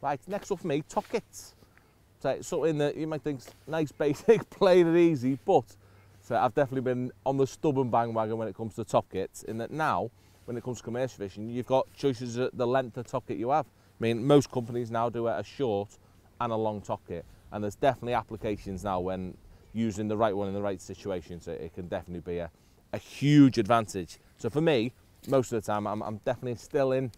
Right, next up for me, top kits. So something that you might think nice, basic, plain and easy, but so I've definitely been on the stubborn bandwagon when it comes to top kits. In that now, when it comes to commercial fishing, you've got choices at the length of top kit you have. I mean, most companies now do a short and a long top kit, and there's definitely applications now when using the right one in the right situation, so it can definitely be a, a huge advantage. So for me, most of the time, I'm, I'm definitely still in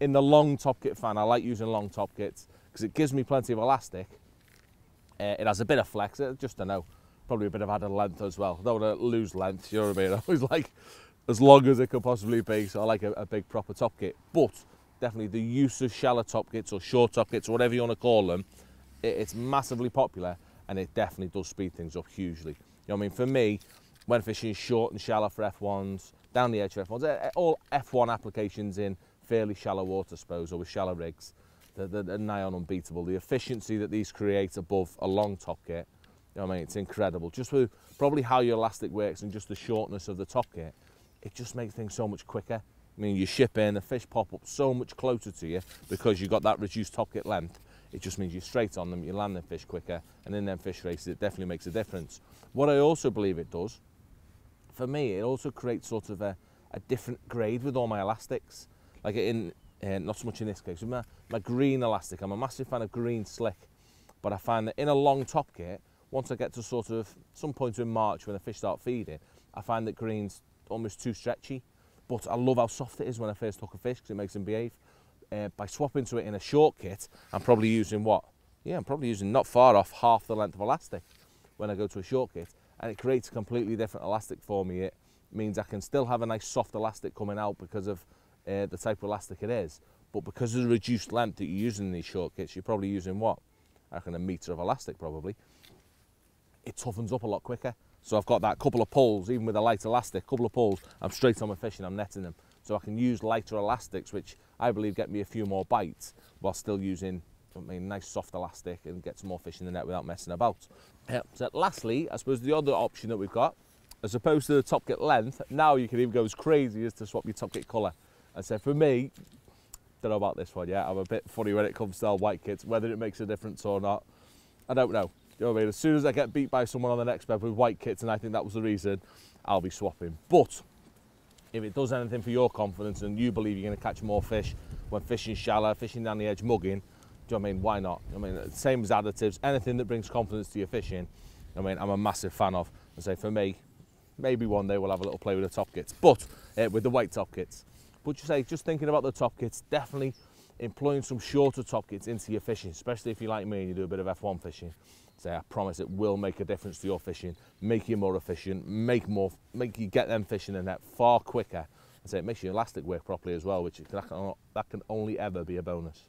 in the long top kit fan. I like using long top kits because it gives me plenty of elastic. Uh, it has a bit of flex, uh, just to know, probably a bit of added length as well. Don't want to lose length, you know what I mean? I always like as long as it could possibly be, so I like a, a big proper top kit. But definitely the use of shallow top kits or short top kits, or whatever you want to call them, it, it's massively popular and it definitely does speed things up hugely. You know what I mean? For me, when fishing short and shallow for F1s, down the edge for F1s, eh, eh, all F1 applications in fairly shallow water, or with shallow rigs, they're, they're nigh on unbeatable. The efficiency that these create above a long top kit, you know I mean? It's incredible. Just with probably how your elastic works and just the shortness of the top kit, it just makes things so much quicker. I mean, you ship in, the fish pop up so much closer to you because you've got that reduced top kit length. It just means you're straight on them, you land the fish quicker, and in them fish races, it definitely makes a difference. What I also believe it does, for me, it also creates sort of a, a different grade with all my elastics. Like in, uh, not so much in this case, with my, my green elastic, I'm a massive fan of green slick, but I find that in a long top kit, once I get to sort of some point in March when the fish start feeding, I find that green's almost too stretchy. But I love how soft it is when I first hook a fish because it makes them behave. Uh, by swapping to it in a short kit, I'm probably using what? Yeah, I'm probably using not far off half the length of elastic when I go to a short kit. And it creates a completely different elastic for me. It means I can still have a nice soft elastic coming out because of uh, the type of elastic it is. But because of the reduced length that you're using in these short kits, you're probably using what? I reckon a metre of elastic probably. It toughens up a lot quicker. So I've got that couple of pulls, even with a light elastic, couple of pulls, I'm straight on my fish and I'm netting them. So I can use lighter elastics, which I believe get me a few more bites, while still using I mean, nice soft elastic and get some more fish in the net without messing about. Yeah. So lastly, I suppose the other option that we've got, as opposed to the top kit length, now you can even go as crazy as to swap your top kit colour. And so for me, don't know about this one yet, I'm a bit funny when it comes to our white kits, whether it makes a difference or not, I don't know. You know what I mean? As soon as I get beat by someone on the next bed with white kits and I think that was the reason, I'll be swapping. But if it does anything for your confidence and you believe you're going to catch more fish when fishing shallow, fishing down the edge, mugging, do you know I mean? Why not? I mean, same as additives, anything that brings confidence to your fishing, I mean, I'm a massive fan of. And say for me, maybe one day we'll have a little play with the top kits, but uh, with the white top kits. But you say, just thinking about the top kits, definitely employing some shorter top kits into your fishing, especially if you're like me and you do a bit of F1 fishing say I promise it will make a difference to your fishing, make you more efficient, make more, make you get them fishing in the net far quicker. And say it makes your elastic work properly as well, which can, that can only ever be a bonus.